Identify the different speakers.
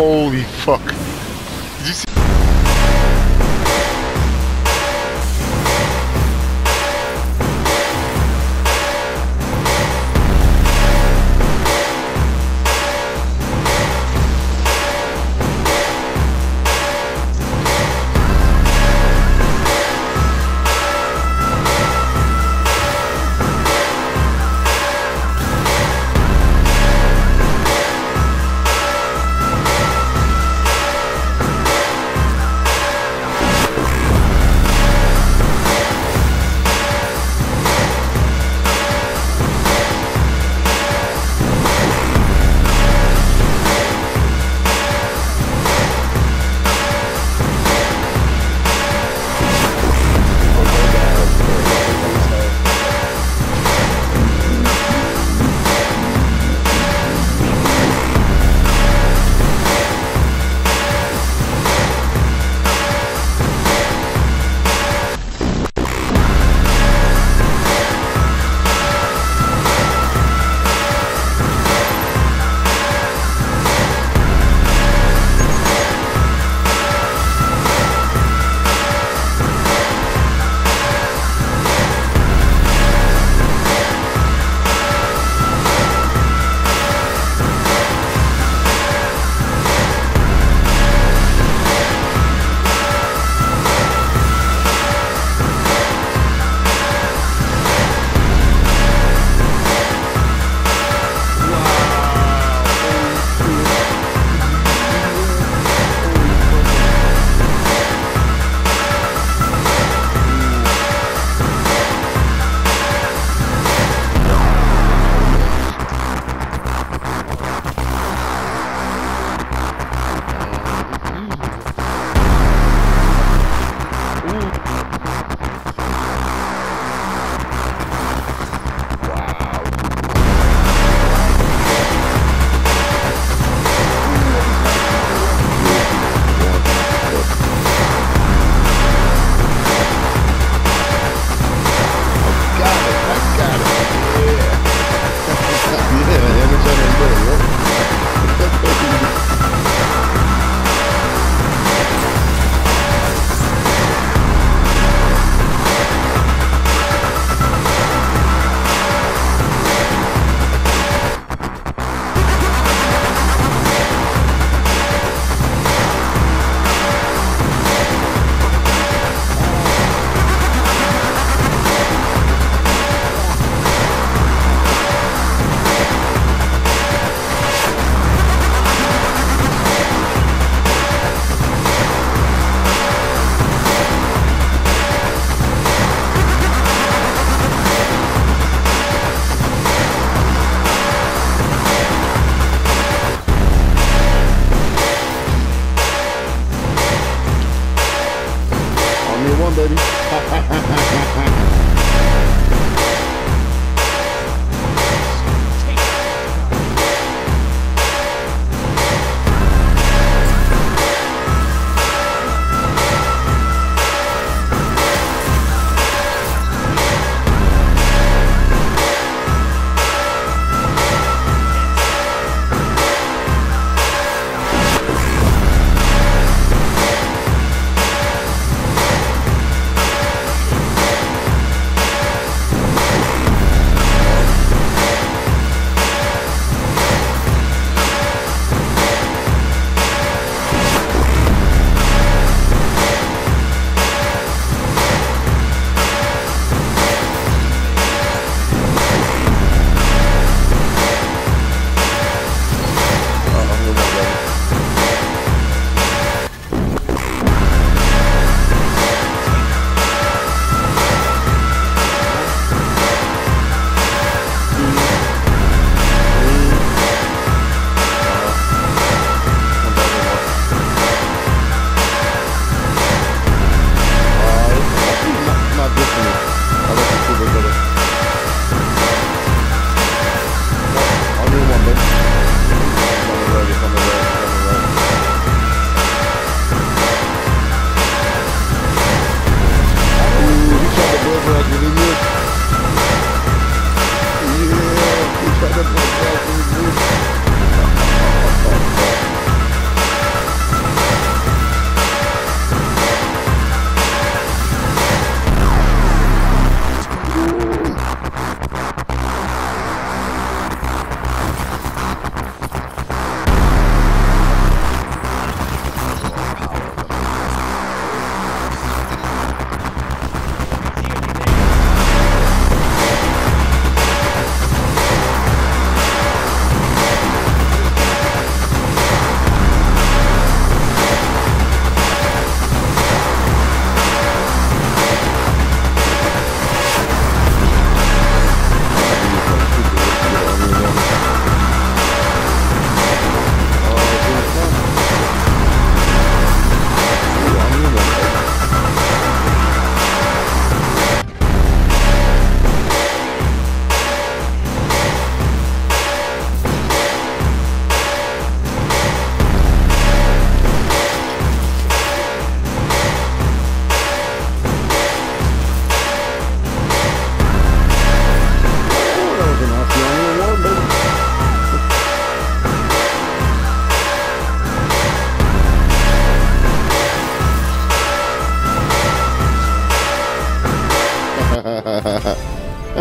Speaker 1: Holy fuck. Did you see?